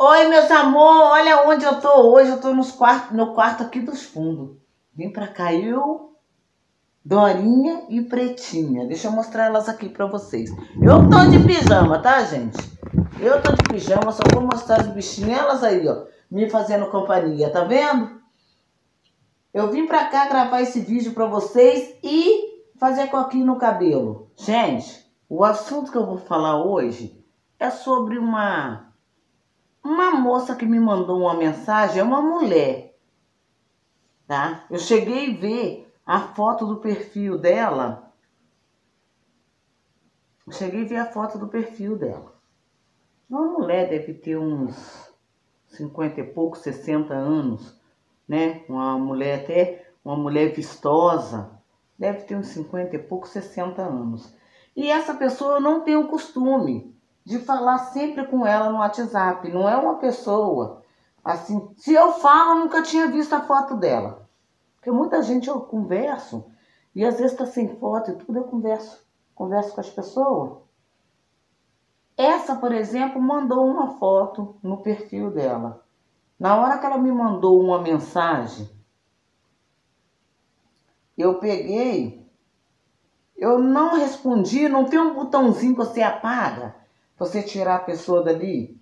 Oi, meus amor, olha onde eu tô hoje. Eu tô nos quarto, no quarto aqui dos fundos. Vim pra cá eu, Dorinha e Pretinha. Deixa eu mostrar elas aqui pra vocês. Eu tô de pijama, tá, gente? Eu tô de pijama, só vou mostrar as bichinhas elas aí, ó. Me fazendo companhia, tá vendo? Eu vim pra cá gravar esse vídeo pra vocês e fazer coquinho no cabelo. Gente, o assunto que eu vou falar hoje é sobre uma uma moça que me mandou uma mensagem, é uma mulher, tá? Eu cheguei a ver a foto do perfil dela. cheguei a ver a foto do perfil dela. Uma mulher deve ter uns 50 e poucos, 60 anos, né? Uma mulher até, uma mulher vistosa, deve ter uns 50 e poucos, 60 anos. E essa pessoa não tem o costume de falar sempre com ela no WhatsApp. Não é uma pessoa assim. Se eu falo, eu nunca tinha visto a foto dela. Porque muita gente eu converso e às vezes está sem foto e tudo eu converso. Converso com as pessoas. Essa, por exemplo, mandou uma foto no perfil dela. Na hora que ela me mandou uma mensagem, eu peguei, eu não respondi, não tem um botãozinho que você apaga você tirar a pessoa dali,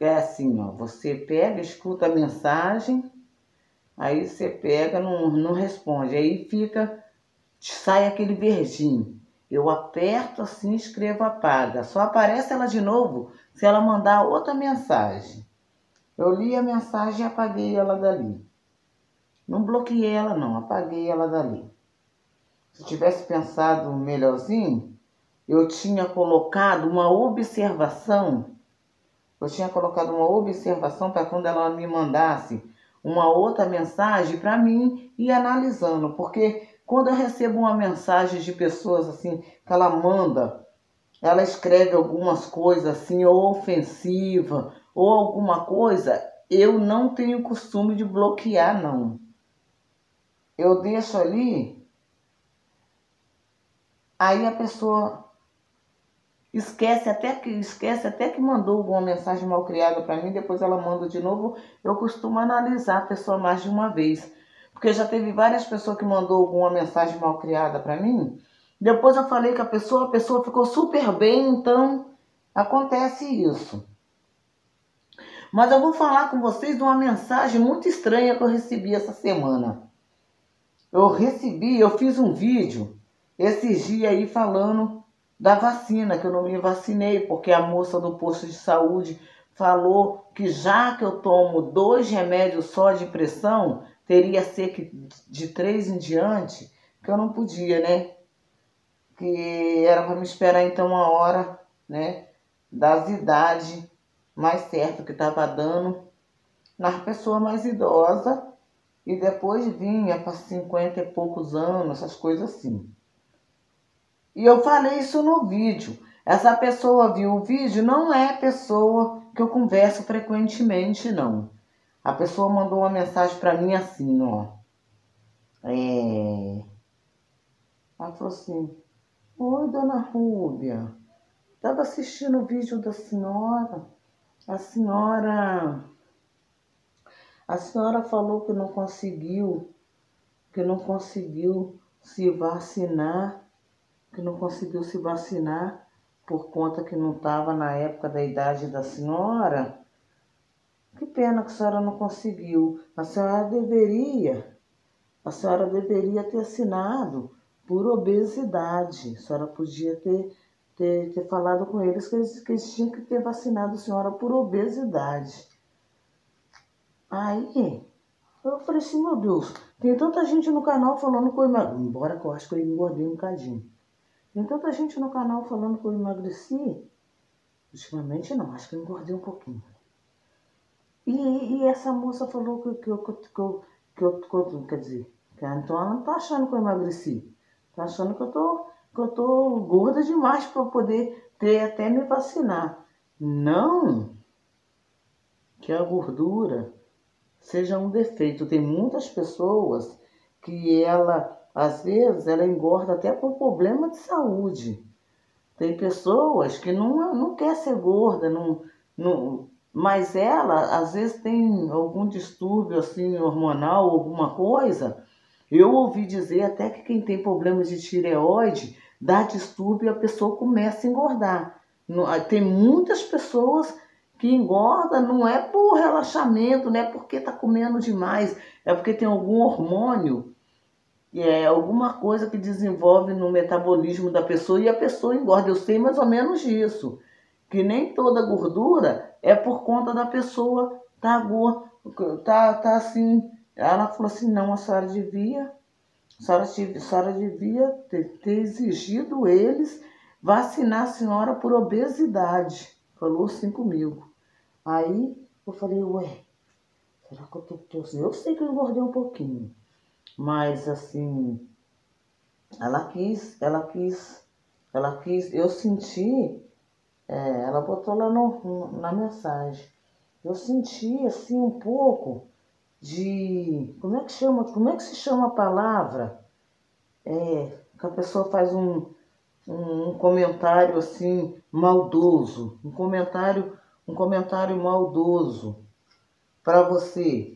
é assim, ó, você pega, escuta a mensagem, aí você pega, não, não responde, aí fica, sai aquele verdinho. Eu aperto assim, escrevo apaga. Só aparece ela de novo se ela mandar outra mensagem. Eu li a mensagem e apaguei ela dali. Não bloqueei ela não, apaguei ela dali. Se tivesse pensado melhorzinho, eu tinha colocado uma observação, eu tinha colocado uma observação para quando ela me mandasse uma outra mensagem para mim ir analisando, porque quando eu recebo uma mensagem de pessoas assim, que ela manda, ela escreve algumas coisas assim, ou ofensiva, ou alguma coisa, eu não tenho costume de bloquear, não. Eu deixo ali, aí a pessoa esquece até que esquece até que mandou alguma mensagem mal criada para mim, depois ela manda de novo. Eu costumo analisar a pessoa mais de uma vez, porque já teve várias pessoas que mandou alguma mensagem mal criada para mim. Depois eu falei com a pessoa, a pessoa ficou super bem, então acontece isso. Mas eu vou falar com vocês de uma mensagem muito estranha que eu recebi essa semana. Eu recebi, eu fiz um vídeo esses dias aí falando da vacina, que eu não me vacinei, porque a moça do posto de saúde falou que já que eu tomo dois remédios só de pressão, teria ser que de três em diante, que eu não podia, né? Que era para me esperar então uma hora, né? Das idades mais certo que estava dando nas pessoas mais idosas e depois vinha para 50 e poucos anos, essas coisas assim. E eu falei isso no vídeo. Essa pessoa viu o vídeo, não é pessoa que eu converso frequentemente, não. A pessoa mandou uma mensagem para mim assim, ó. É... Ela falou assim, Oi, dona Rúbia. Estava assistindo o vídeo da senhora. A senhora... A senhora falou que não conseguiu, que não conseguiu se vacinar que não conseguiu se vacinar por conta que não estava na época da idade da senhora. Que pena que a senhora não conseguiu. A senhora deveria, a senhora deveria ter assinado por obesidade. A senhora podia ter, ter, ter falado com eles que, eles que eles tinham que ter vacinado a senhora por obesidade. Aí, eu falei assim, meu Deus, tem tanta gente no canal falando emagreci. Embora que eu acho que eu engordei um bocadinho. Tem tanta gente no canal falando que eu emagreci. Ultimamente não, acho que eu engordei um pouquinho. E, e essa moça falou que, que, eu, que, eu, que, eu, que eu, quer dizer, que a Antônia não tá achando que eu emagreci. Tá achando que eu tô, que eu tô gorda demais para poder ter até me vacinar. Não que a gordura seja um defeito. Tem muitas pessoas que ela às vezes ela engorda até por problema de saúde. Tem pessoas que não, não quer ser gorda, não, não, Mas ela, às vezes, tem algum distúrbio assim hormonal, alguma coisa. Eu ouvi dizer até que quem tem problemas de tireoide dá distúrbio e a pessoa começa a engordar. Tem muitas pessoas que engorda não é por relaxamento, não é porque está comendo demais, é porque tem algum hormônio, é alguma coisa que desenvolve no metabolismo da pessoa e a pessoa engorda. Eu sei mais ou menos disso, que nem toda gordura é por conta da pessoa tá gorda, tá, tá assim. Ela falou assim, não, a senhora devia, a senhora, a senhora devia ter, ter exigido eles vacinar a senhora por obesidade. Falou assim comigo. Aí eu falei, ué, será que eu tô, tô? Eu sei que eu engordei um pouquinho, mas assim, ela quis, ela quis, ela quis, eu senti, é, ela botou lá no, na mensagem, eu senti assim um pouco de, como é que chama, como é que se chama a palavra? É, que a pessoa faz um, um, um comentário assim maldoso, um comentário um comentário maldoso para você.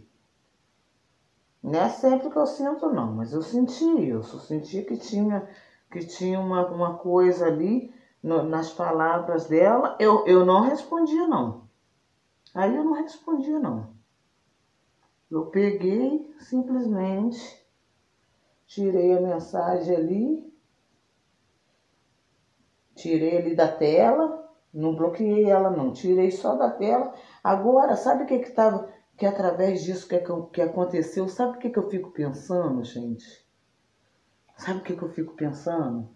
Não é sempre que eu sinto, não, mas eu senti, eu senti que tinha, que tinha uma, uma coisa ali no, nas palavras dela. Eu, eu não respondia, não. Aí eu não respondia, não. Eu peguei simplesmente, tirei a mensagem ali, tirei ali da tela não bloqueei ela, não. Tirei só da tela. Agora, sabe o que que tava, que através disso que, que aconteceu, sabe o que que eu fico pensando, gente? Sabe o que que eu fico pensando?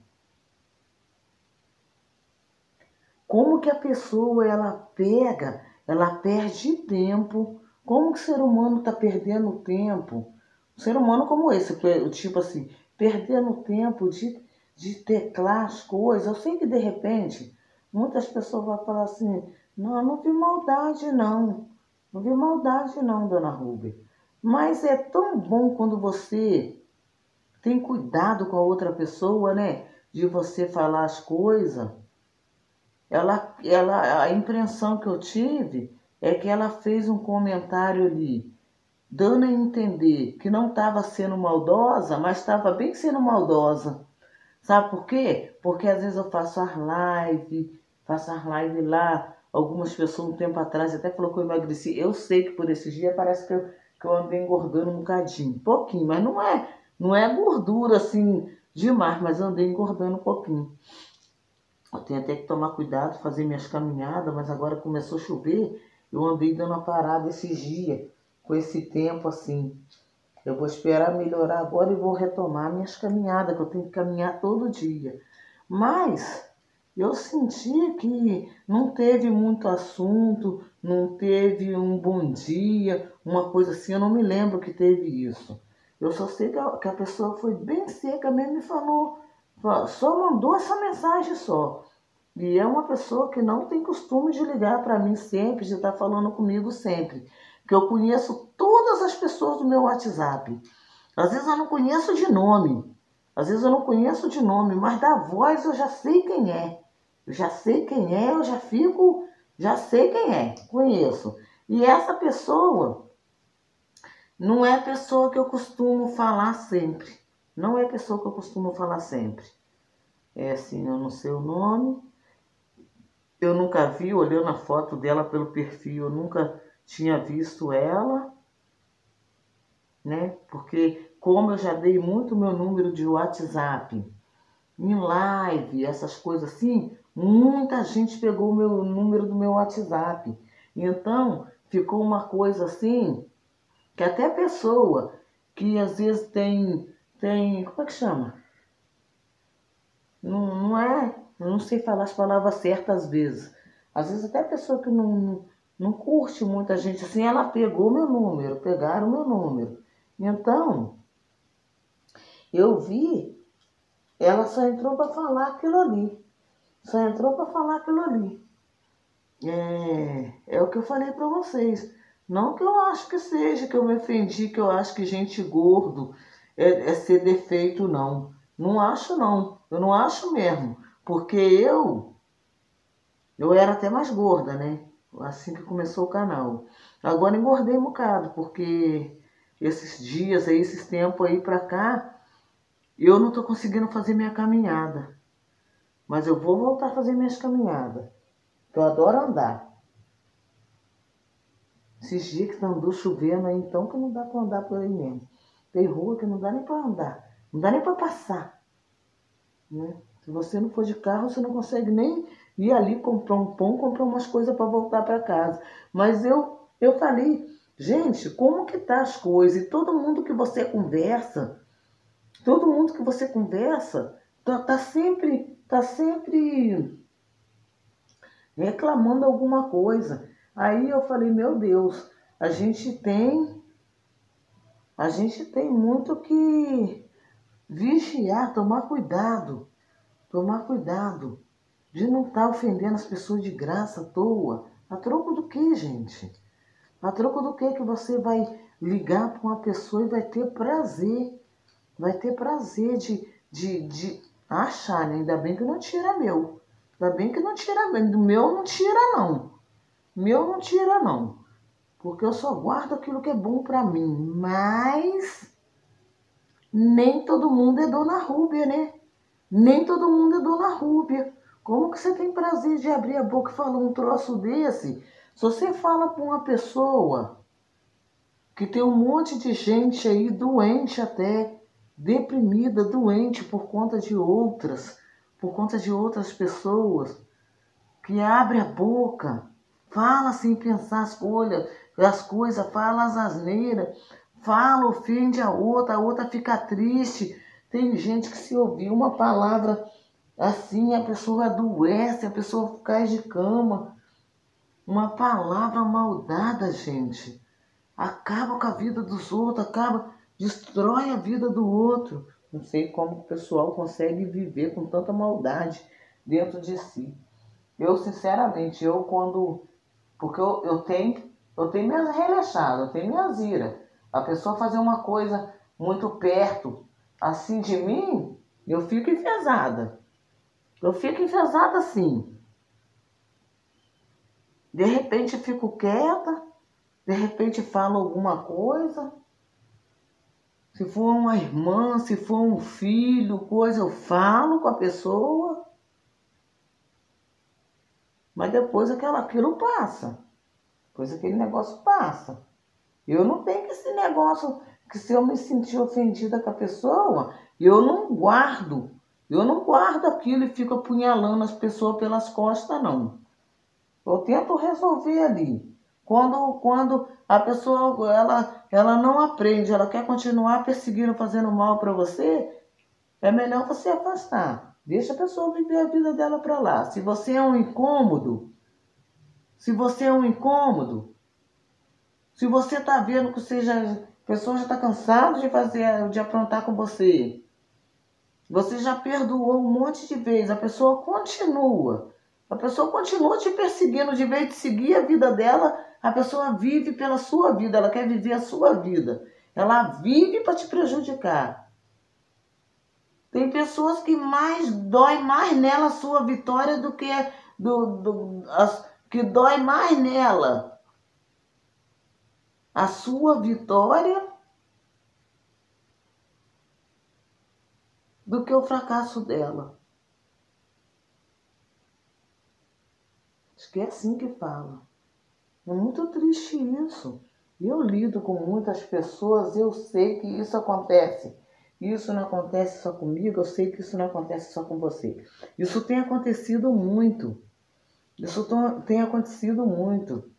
Como que a pessoa, ela pega, ela perde tempo. Como que o ser humano está perdendo tempo? Um ser humano como esse, tipo assim, perdendo tempo de, de teclar as coisas. Eu sei que de repente Muitas pessoas vão falar assim, não, eu não vi maldade não. Não vi maldade não, dona Ruby. Mas é tão bom quando você tem cuidado com a outra pessoa, né? De você falar as coisas. Ela, ela, a impressão que eu tive é que ela fez um comentário ali, dando a entender que não estava sendo maldosa, mas estava bem sendo maldosa. Sabe por quê? Porque às vezes eu faço as lives, faço as lives lá. Algumas pessoas um tempo atrás até falou que eu emagreci. Eu sei que por esses dias parece que eu, que eu andei engordando um bocadinho. Pouquinho, mas não é, não é gordura assim demais, mas andei engordando um pouquinho. Eu tenho até que tomar cuidado, fazer minhas caminhadas, mas agora começou a chover, eu andei dando uma parada esses dias, com esse tempo assim. Eu vou esperar melhorar agora e vou retomar minhas caminhadas, que eu tenho que caminhar todo dia. Mas eu senti que não teve muito assunto, não teve um bom dia, uma coisa assim, eu não me lembro que teve isso. Eu só sei que a, que a pessoa foi bem seca mesmo e falou, só mandou essa mensagem só. E é uma pessoa que não tem costume de ligar para mim sempre, de estar falando comigo sempre. Que eu conheço todas as pessoas do meu WhatsApp. Às vezes eu não conheço de nome. Às vezes eu não conheço de nome, mas da voz eu já sei quem é. Eu já sei quem é, eu já fico, já sei quem é, conheço. E essa pessoa não é a pessoa que eu costumo falar sempre. Não é a pessoa que eu costumo falar sempre. É assim, eu não sei o nome. Eu nunca vi, olhando a foto dela pelo perfil, eu nunca tinha visto ela, né? Porque como eu já dei muito meu número de WhatsApp em live, essas coisas assim, Muita gente pegou o meu número do meu WhatsApp. Então, ficou uma coisa assim, que até pessoa que às vezes tem, tem, como é que chama? Não, não é, não sei falar as palavras certas às vezes. Às vezes até pessoa que não, não curte muita gente assim, ela pegou meu número, pegaram meu número. Então, eu vi, ela só entrou para falar aquilo ali. Só entrou para falar aquilo ali. É, é o que eu falei para vocês. Não que eu acho que seja, que eu me ofendi, que eu acho que gente gordo é, é ser defeito, não. Não acho, não. Eu não acho mesmo. Porque eu, eu era até mais gorda, né? assim que começou o canal. Agora engordei um bocado, porque esses dias aí, esses tempos aí pra cá, eu não tô conseguindo fazer minha caminhada. Mas eu vou voltar a fazer minhas caminhadas. Eu adoro andar. Esses dias que andou chovendo aí, então que não dá pra andar por aí mesmo. Tem rua que não dá nem pra andar. Não dá nem pra passar. Né? Se você não for de carro, você não consegue nem ir ali comprar um pão, comprar umas coisas para voltar para casa. Mas eu, eu falei, gente, como que tá as coisas? E todo mundo que você conversa, todo mundo que você conversa, tá, tá sempre, tá sempre reclamando alguma coisa. Aí eu falei, meu Deus, a gente tem, a gente tem muito que vigiar, tomar cuidado, tomar cuidado de não estar tá ofendendo as pessoas de graça à toa. A troco do que, gente? A troco do que que você vai ligar para uma pessoa e vai ter prazer? Vai ter prazer de, de, de achar, né? Ainda bem que não tira meu. Ainda bem que não tira meu. Do meu não tira, não. Meu não tira, não. Porque eu só guardo aquilo que é bom para mim. Mas nem todo mundo é Dona Rúbia, né? Nem todo mundo é Dona Rúbia. Como que você tem prazer de abrir a boca e falar um troço desse? Se você fala para uma pessoa que tem um monte de gente aí doente até, deprimida, doente por conta de outras, por conta de outras pessoas, que abre a boca, fala sem pensar as coisas, as coisas, fala as asneiras, fala, ofende a outra, a outra fica triste. Tem gente que se ouvir uma palavra Assim a pessoa adoece, a pessoa cai de cama. Uma palavra maldada, gente, acaba com a vida dos outros, acaba, destrói a vida do outro. Não sei como o pessoal consegue viver com tanta maldade dentro de si. Eu, sinceramente, eu quando. Porque eu, eu tenho, eu tenho minhas relaxadas, eu tenho minhas ira. A pessoa fazer uma coisa muito perto, assim de mim, eu fico enfesada. Eu fico enfesada assim. De repente fico quieta, de repente falo alguma coisa. Se for uma irmã, se for um filho, coisa, eu falo com a pessoa. Mas depois aquela, aquilo passa. Depois aquele negócio passa. Eu não tenho esse negócio que se eu me sentir ofendida com a pessoa, eu não guardo eu não guardo aquilo e fico apunhalando as pessoas pelas costas, não. Eu tento resolver ali. Quando, quando a pessoa ela, ela não aprende, ela quer continuar perseguindo, fazendo mal para você, é melhor você afastar. Deixa a pessoa viver a vida dela para lá. Se você é um incômodo, se você é um incômodo, se você está vendo que seja, a pessoa já está cansada de fazer, de aprontar com você, você já perdoou um monte de vezes, a pessoa continua. A pessoa continua te perseguindo, de vez de seguir a vida dela, a pessoa vive pela sua vida, ela quer viver a sua vida. Ela vive para te prejudicar. Tem pessoas que mais dói mais nela a sua vitória do que do, do que dói mais nela a sua vitória do que o fracasso dela. Que é assim que fala. É muito triste isso. Eu lido com muitas pessoas, eu sei que isso acontece. Isso não acontece só comigo, eu sei que isso não acontece só com você. Isso tem acontecido muito. Isso tem acontecido muito.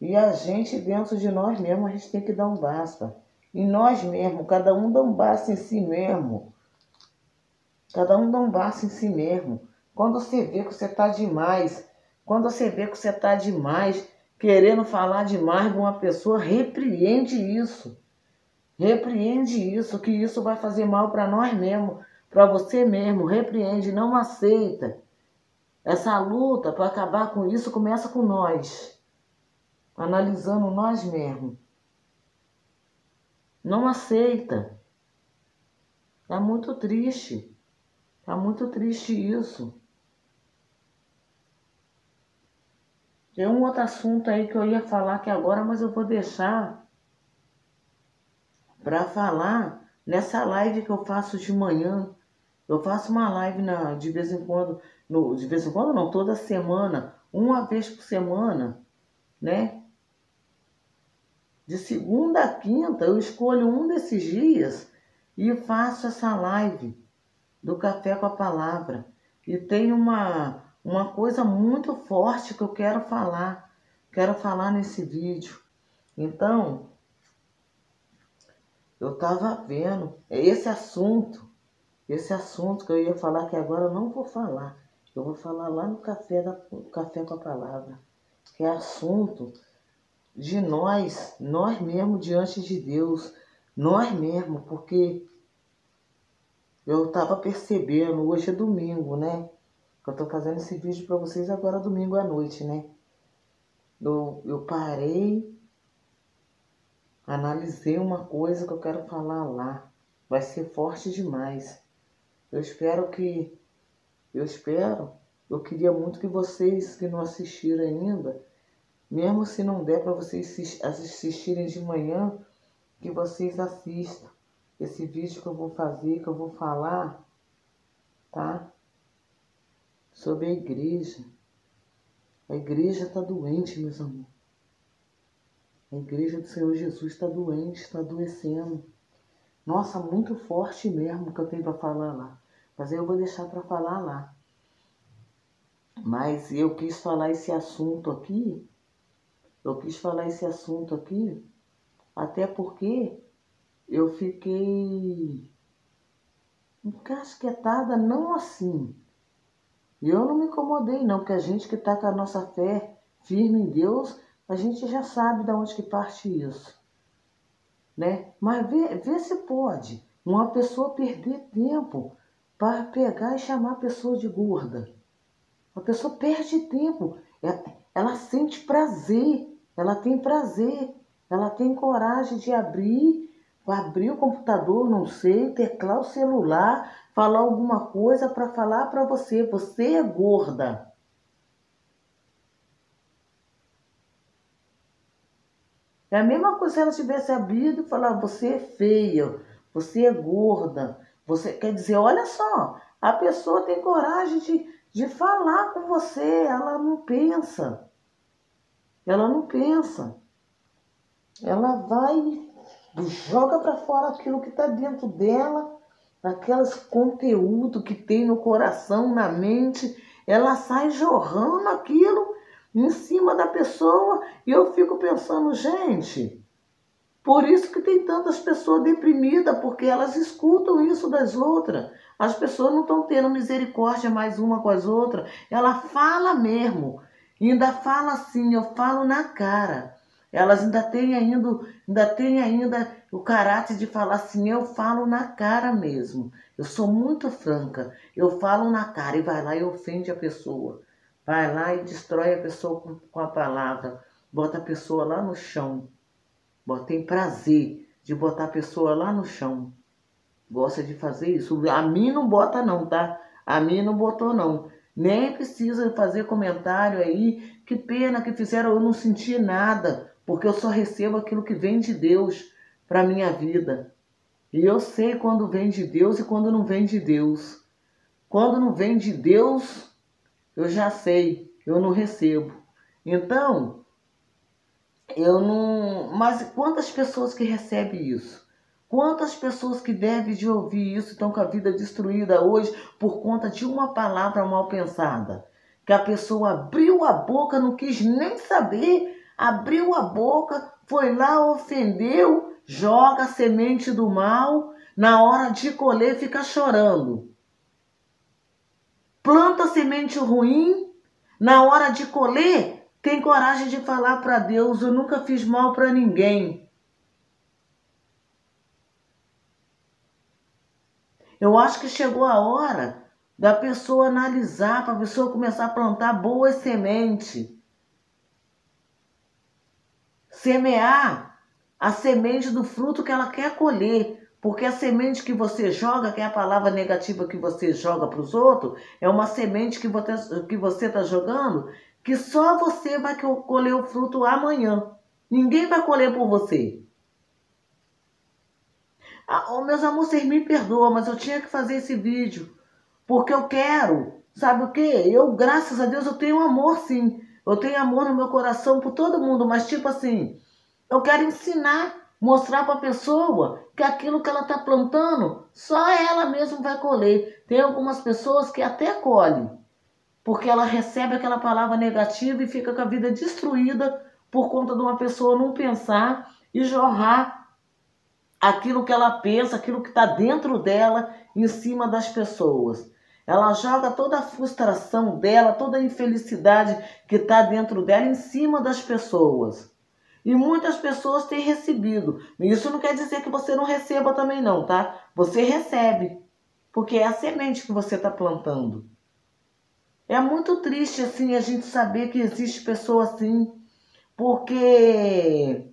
E a gente, dentro de nós mesmos, a gente tem que dar um basta. Em nós mesmos, cada um dá um basta em si mesmo. Cada um dá um basta em si mesmo. Quando você vê que você está demais, quando você vê que você está demais, querendo falar demais de uma pessoa, repreende isso. Repreende isso, que isso vai fazer mal para nós mesmos, para você mesmo. Repreende, não aceita. Essa luta para acabar com isso começa com nós, analisando nós mesmos. Não aceita. É muito triste. Tá muito triste isso. Tem um outro assunto aí que eu ia falar aqui agora, mas eu vou deixar para falar nessa live que eu faço de manhã. Eu faço uma live na, de vez em quando, no, de vez em quando não, toda semana, uma vez por semana, né? De segunda a quinta, eu escolho um desses dias e faço essa live do Café com a Palavra. E tem uma, uma coisa muito forte que eu quero falar, quero falar nesse vídeo. Então, eu estava vendo esse assunto, esse assunto que eu ia falar que agora eu não vou falar. Eu vou falar lá no café, da, café com a palavra, que é assunto de nós, nós mesmo diante de Deus, nós mesmo, porque eu estava percebendo, hoje é domingo, né? Eu estou fazendo esse vídeo para vocês agora domingo à noite, né? Eu, eu parei, analisei uma coisa que eu quero falar lá. Vai ser forte demais. Eu espero que. Eu espero. Eu queria muito que vocês que não assistiram ainda, mesmo se não der para vocês assistirem de manhã, que vocês assistam esse vídeo que eu vou fazer, que eu vou falar, tá? Sobre a igreja. A igreja está doente, meus amores. A igreja do Senhor Jesus está doente, está adoecendo. Nossa, muito forte mesmo que eu tenho para falar lá. Mas eu vou deixar para falar lá. Mas eu quis falar esse assunto aqui. Eu quis falar esse assunto aqui, até porque eu fiquei encasquetada, não assim. Eu não me incomodei, não, porque a gente que está com a nossa fé firme em Deus, a gente já sabe de onde que parte isso. Né? Mas vê, vê se pode uma pessoa perder tempo para pegar e chamar a pessoa de gorda. A pessoa perde tempo, ela, ela sente prazer, ela tem prazer, ela tem coragem de abrir abrir o computador, não sei, teclar o celular, falar alguma coisa para falar para você, você é gorda. É a mesma coisa se ela tivesse abrido e falar, você é feia, você é gorda. Você quer dizer, olha só, a pessoa tem coragem de, de falar com você, ela não pensa. Ela não pensa. Ela vai joga para fora aquilo que está dentro dela, aqueles conteúdo que tem no coração, na mente, ela sai jorrando aquilo em cima da pessoa e eu fico pensando, gente, por isso que tem tantas pessoas deprimidas, porque elas escutam isso das outras. As pessoas não estão tendo misericórdia mais uma com as outras. Ela fala mesmo. Ainda fala assim, eu falo na cara. Elas ainda têm ainda, ainda têm ainda o caráter de falar assim, eu falo na cara mesmo. Eu sou muito franca. Eu falo na cara e vai lá e ofende a pessoa. Vai lá e destrói a pessoa com, com a palavra. Bota a pessoa lá no chão. Tem prazer de botar a pessoa lá no chão. Gosta de fazer isso. A mim não bota não, tá? A mim não botou não. Nem precisa fazer comentário aí. Que pena que fizeram, eu não senti nada porque eu só recebo aquilo que vem de Deus para minha vida. E eu sei quando vem de Deus e quando não vem de Deus. Quando não vem de Deus, eu já sei, eu não recebo. Então, eu não. Mas quantas pessoas que recebem isso? Quantas pessoas que devem de ouvir isso estão com a vida destruída hoje por conta de uma palavra mal pensada? Que a pessoa abriu a boca, não quis nem saber abriu a boca, foi lá, ofendeu, joga a semente do mal, na hora de colher fica chorando. Planta semente ruim, na hora de colher tem coragem de falar para Deus: Eu nunca fiz mal para ninguém. Eu acho que chegou a hora da pessoa analisar, para a pessoa começar a plantar boas sementes semear a semente do fruto que ela quer colher. Porque a semente que você joga, que é a palavra negativa que você joga para os outros, é uma semente que você está jogando que só você vai colher o fruto amanhã. Ninguém vai colher por você. Ah, oh, meus amores, vocês me perdoam, mas eu tinha que fazer esse vídeo. Porque eu quero. Sabe o que? Eu, graças a Deus, eu tenho amor sim. Eu tenho amor no meu coração por todo mundo, mas tipo assim, eu quero ensinar, mostrar para a pessoa que aquilo que ela está plantando, só ela mesma vai colher. Tem algumas pessoas que até colhem, porque ela recebe aquela palavra negativa e fica com a vida destruída por conta de uma pessoa não pensar e jorrar aquilo que ela pensa, aquilo que está dentro dela em cima das pessoas. Ela joga toda a frustração dela, toda a infelicidade que está dentro dela em cima das pessoas. E muitas pessoas têm recebido. Isso não quer dizer que você não receba também não, tá? Você recebe, porque é a semente que você está plantando. É muito triste assim a gente saber que existe pessoa assim, porque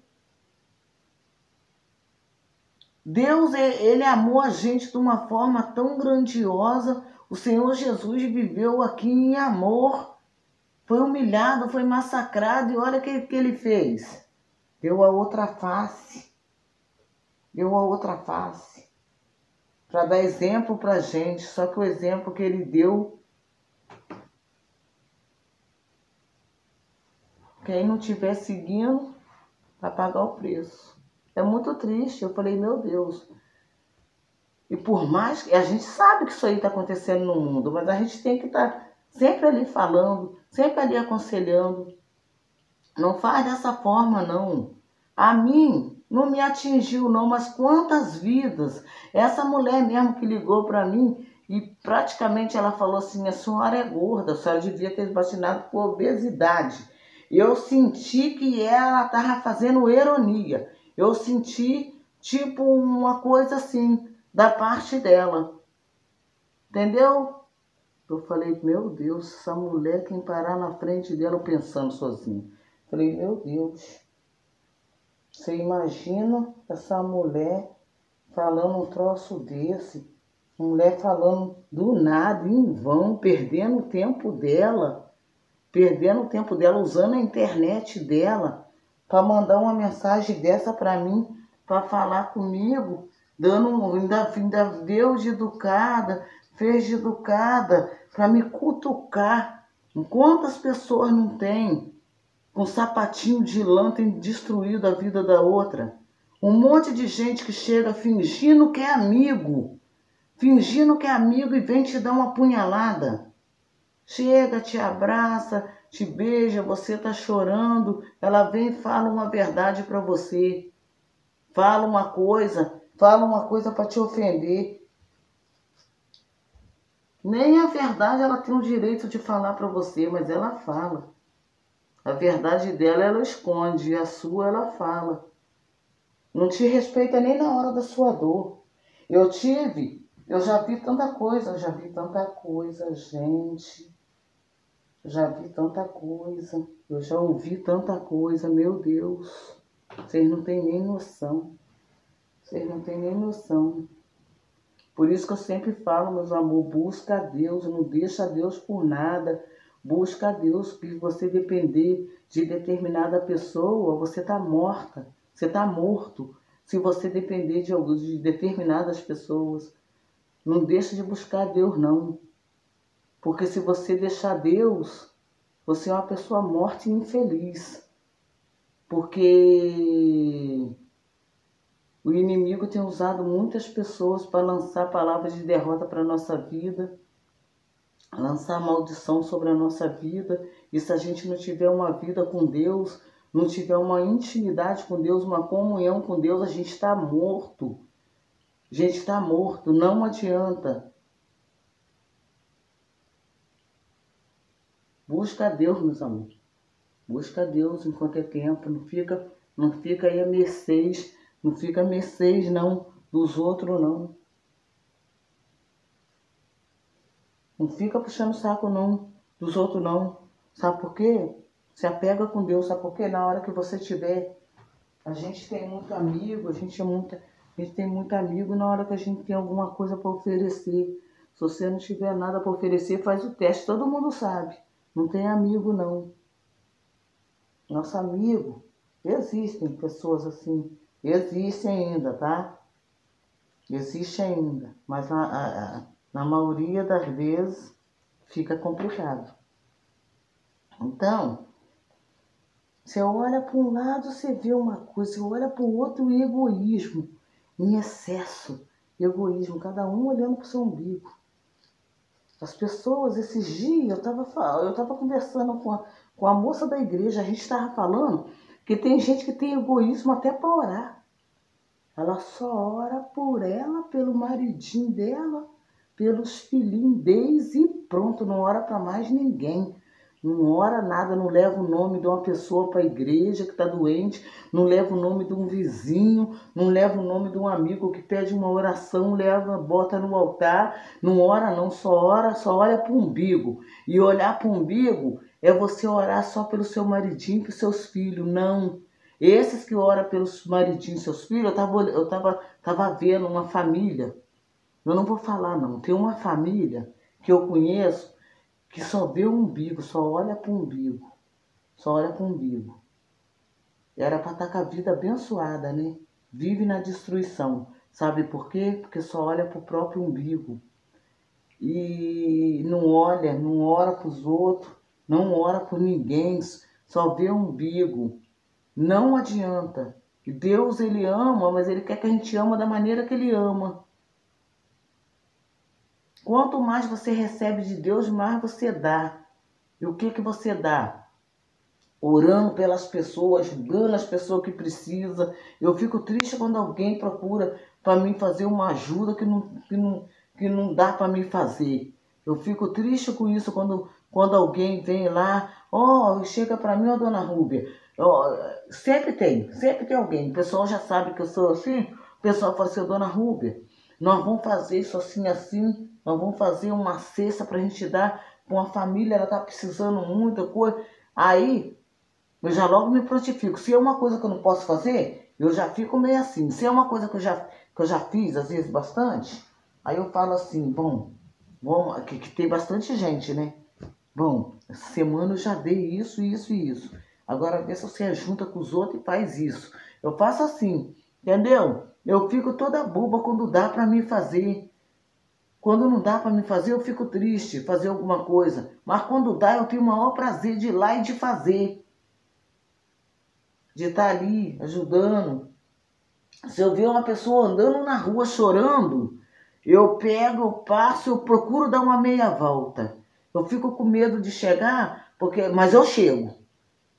Deus ele amou a gente de uma forma tão grandiosa. O Senhor Jesus viveu aqui em amor, foi humilhado, foi massacrado e olha o que, que ele fez. Deu a outra face. Deu a outra face. Para dar exemplo para gente. Só que o exemplo que ele deu. Quem não estiver seguindo, vai pagar o preço. É muito triste. Eu falei, meu Deus. E por mais que a gente sabe que isso aí está acontecendo no mundo, mas a gente tem que estar tá sempre ali falando, sempre ali aconselhando. Não faz dessa forma, não. A mim não me atingiu, não, mas quantas vidas. Essa mulher mesmo que ligou para mim e praticamente ela falou assim: a senhora é gorda, a senhora devia ter vacinado por obesidade. Eu senti que ela estava fazendo ironia. Eu senti tipo uma coisa assim da parte dela. Entendeu? Eu falei, meu Deus, essa mulher, quem parar na frente dela pensando sozinho. Falei, meu Deus, você imagina essa mulher falando um troço desse, mulher falando do nada, em vão, perdendo o tempo dela, perdendo o tempo dela, usando a internet dela para mandar uma mensagem dessa para mim, para falar comigo, dando ainda, ainda deu de educada, fez de educada, para me cutucar. Quantas pessoas não tem com sapatinho de lã tem destruído a vida da outra? Um monte de gente que chega fingindo que é amigo, fingindo que é amigo e vem te dar uma punhalada. Chega, te abraça, te beija, você tá chorando, ela vem e fala uma verdade para você. Fala uma coisa, fala uma coisa para te ofender. Nem a verdade ela tem o direito de falar para você, mas ela fala. A verdade dela ela esconde, a sua ela fala. Não te respeita nem na hora da sua dor. Eu tive, eu já vi tanta coisa, já vi tanta coisa, gente. Já vi tanta coisa, eu já ouvi tanta coisa, meu Deus. Vocês não têm nem noção. Vocês não têm nem noção. Por isso que eu sempre falo, meus amor, busca a Deus, não deixa Deus por nada. Busca a Deus, que você depender de determinada pessoa, você está morta, você está morto. Se você depender de, de determinadas pessoas, não deixa de buscar a Deus, não. Porque se você deixar Deus, você é uma pessoa morta e infeliz. Porque o inimigo tem usado muitas pessoas para lançar palavras de derrota para a nossa vida, lançar maldição sobre a nossa vida. E se a gente não tiver uma vida com Deus, não tiver uma intimidade com Deus, uma comunhão com Deus, a gente está morto. A gente está morto, não adianta. Busca a Deus, meus amores. Busca a Deus enquanto é tempo. Não fica, não fica aí a mercês não fica mercês, não, dos outros, não. Não fica puxando saco, não, dos outros, não. Sabe por quê? Se apega com Deus, sabe por quê? Na hora que você tiver, a gente tem muito amigo, a gente, é muita, a gente tem muito amigo na hora que a gente tem alguma coisa para oferecer. Se você não tiver nada para oferecer, faz o teste, todo mundo sabe. Não tem amigo, não. nosso amigo. Existem pessoas assim. Existem ainda, tá? Existe ainda. Mas na, na maioria das vezes fica complicado. Então, você olha para um lado, você vê uma coisa, você olha para o outro, egoísmo em excesso. Egoísmo, cada um olhando para o seu umbigo. As pessoas, esses dias, eu estava eu tava conversando com a, com a moça da igreja, a gente estava falando que tem gente que tem egoísmo até para orar. Ela só ora por ela, pelo maridinho dela, pelos filhinhos deles e pronto, não ora para mais ninguém não ora nada, não leva o nome de uma pessoa para a igreja que está doente, não leva o nome de um vizinho, não leva o nome de um amigo que pede uma oração, leva, bota no altar, não ora não, só ora, só olha para o umbigo. E olhar para o umbigo é você orar só pelo seu maridinho, pelos seus filhos, não. Esses que oram pelos maridinhos, seus filhos, eu estava eu tava, tava vendo uma família, eu não vou falar não, tem uma família que eu conheço que só vê o umbigo, só olha para o umbigo, só olha para o umbigo. Era para estar tá com a vida abençoada, né? Vive na destruição. Sabe por quê? Porque só olha para o próprio umbigo. E não olha, não ora para os outros, não ora por ninguém, só vê umbigo. Não adianta. Deus ele ama, mas ele quer que a gente ama da maneira que ele ama. Quanto mais você recebe de Deus, mais você dá. E o que que você dá? Orando pelas pessoas, ajudando as pessoas que precisam. Eu fico triste quando alguém procura para mim fazer uma ajuda que não, que não, que não dá para mim fazer. Eu fico triste com isso quando, quando alguém vem lá, ó, oh, chega para mim, ó, oh, dona Rúbia. Oh, sempre tem, sempre tem alguém. O pessoal já sabe que eu sou assim. O pessoal fala assim, dona Rúbia, nós vamos fazer isso assim, assim. Nós vamos fazer uma cesta para a gente dar para uma família, ela está precisando muita coisa. Aí, eu já logo me prontifico. Se é uma coisa que eu não posso fazer, eu já fico meio assim. Se é uma coisa que eu já, que eu já fiz, às vezes, bastante, aí eu falo assim, bom, bom que, que tem bastante gente, né? Bom, semana eu já dei isso, isso e isso. Agora vê se você junta com os outros e faz isso. Eu faço assim, entendeu? Eu fico toda boba quando dá para mim fazer. Quando não dá para me fazer, eu fico triste, fazer alguma coisa. Mas quando dá, eu tenho o maior prazer de ir lá e de fazer. De estar tá ali ajudando. Se eu ver uma pessoa andando na rua chorando, eu pego, eu passo, eu procuro dar uma meia volta. Eu fico com medo de chegar, porque mas eu chego.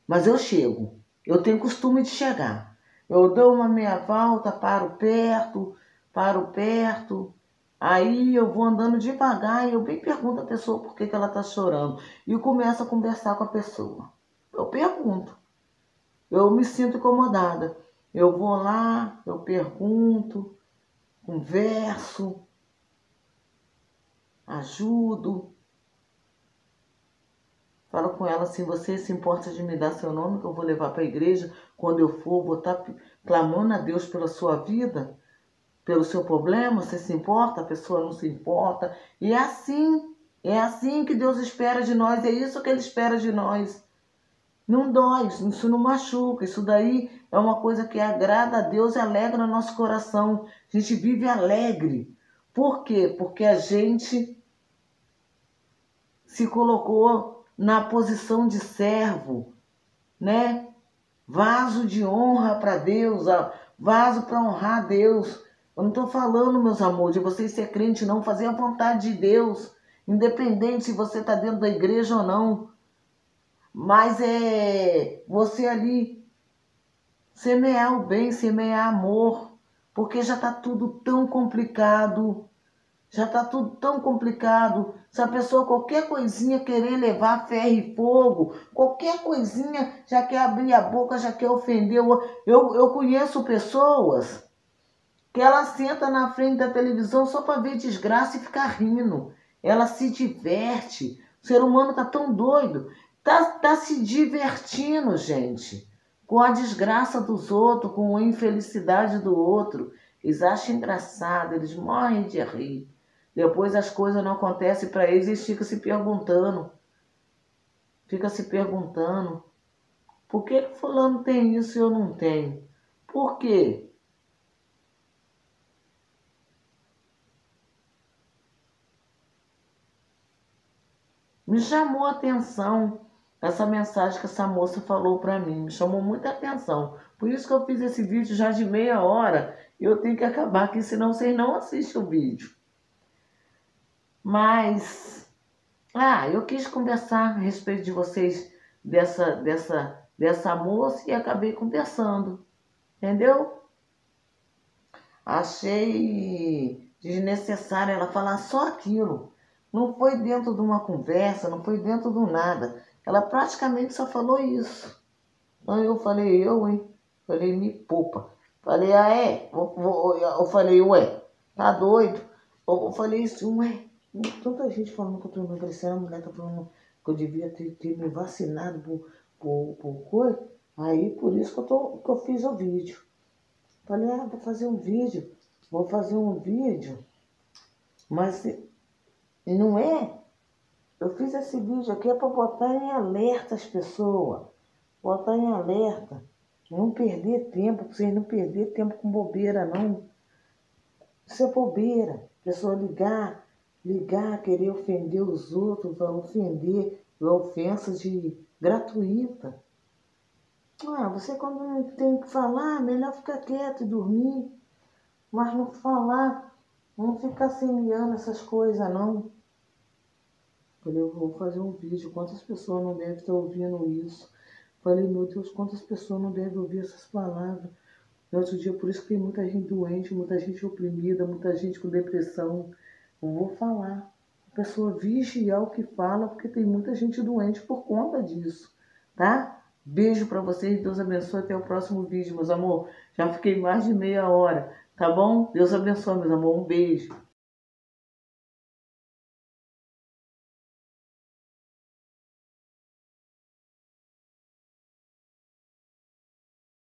Mas eu chego. Eu tenho costume de chegar. Eu dou uma meia volta, paro perto, paro perto, Aí eu vou andando devagar e eu bem pergunto a pessoa por que, que ela está chorando. E começo a conversar com a pessoa. Eu pergunto. Eu me sinto incomodada. Eu vou lá, eu pergunto, converso, ajudo. Falo com ela assim, você se importa de me dar seu nome que eu vou levar para a igreja? Quando eu for, vou estar tá clamando a Deus pela sua vida? pelo seu problema, você se importa, a pessoa não se importa. E é assim, é assim que Deus espera de nós, é isso que Ele espera de nós. Não dói, isso não machuca, isso daí é uma coisa que agrada a Deus e alegra nosso coração. A gente vive alegre. Por quê? Porque a gente se colocou na posição de servo, né? Vaso de honra para Deus, vaso para honrar Deus. Eu não estou falando, meus amores, de você ser crente, não. Fazer a vontade de Deus. Independente se você está dentro da igreja ou não. Mas é você ali semear o bem, semear amor. Porque já está tudo tão complicado. Já está tudo tão complicado. Se a pessoa, qualquer coisinha, querer levar ferro e fogo, qualquer coisinha, já quer abrir a boca, já quer ofender. Eu, eu conheço pessoas que ela senta na frente da televisão só para ver desgraça e ficar rindo. Ela se diverte. O ser humano tá tão doido. Tá, tá se divertindo, gente, com a desgraça dos outros, com a infelicidade do outro. Eles acham engraçado, eles morrem de rir. Depois as coisas não acontecem para eles e eles ficam se perguntando. Fica se perguntando Por que, que fulano tem isso e eu não tenho? Por quê? Me chamou a atenção essa mensagem que essa moça falou para mim, me chamou muita atenção. Por isso que eu fiz esse vídeo já de meia hora e eu tenho que acabar aqui, senão vocês não assistem o vídeo. Mas, ah, eu quis conversar a respeito de vocês, dessa, dessa, dessa moça e acabei conversando, entendeu? Achei desnecessário ela falar só aquilo. Não foi dentro de uma conversa, não foi dentro do nada. Ela praticamente só falou isso. Então eu falei, eu, hein? Falei, me poupa. Falei, ah, é? Eu falei, ué, tá doido? Eu falei isso, ué. Tanta gente falando que eu tô emagrecendo, a mulher tá falando que eu devia ter, ter me vacinado por, por, por coisa. Aí, por isso que eu, tô, que eu fiz o vídeo. Falei, ah, vou fazer um vídeo. Vou fazer um vídeo. Mas não é. Eu fiz esse vídeo aqui é para botar em alerta as pessoas. Botar em alerta. Não perder tempo, pra vocês não perder tempo com bobeira, não. Isso é bobeira. Pessoa ligar, ligar, querer ofender os outros, vai ofender, vai ofensa de gratuita. Ah, você quando tem que falar, melhor ficar quieto e dormir. Mas não falar, não ficar semeando essas coisas, não. Falei, eu vou fazer um vídeo, quantas pessoas não devem estar ouvindo isso? Falei, meu Deus, quantas pessoas não devem ouvir essas palavras? No outro dia, por isso que tem muita gente doente, muita gente oprimida, muita gente com depressão. Eu vou falar. A pessoa vigiar o que fala, porque tem muita gente doente por conta disso, tá? Beijo para vocês, Deus abençoe, até o próximo vídeo, meus amor. Já fiquei mais de meia hora, tá bom? Deus abençoe, meus amor, um beijo.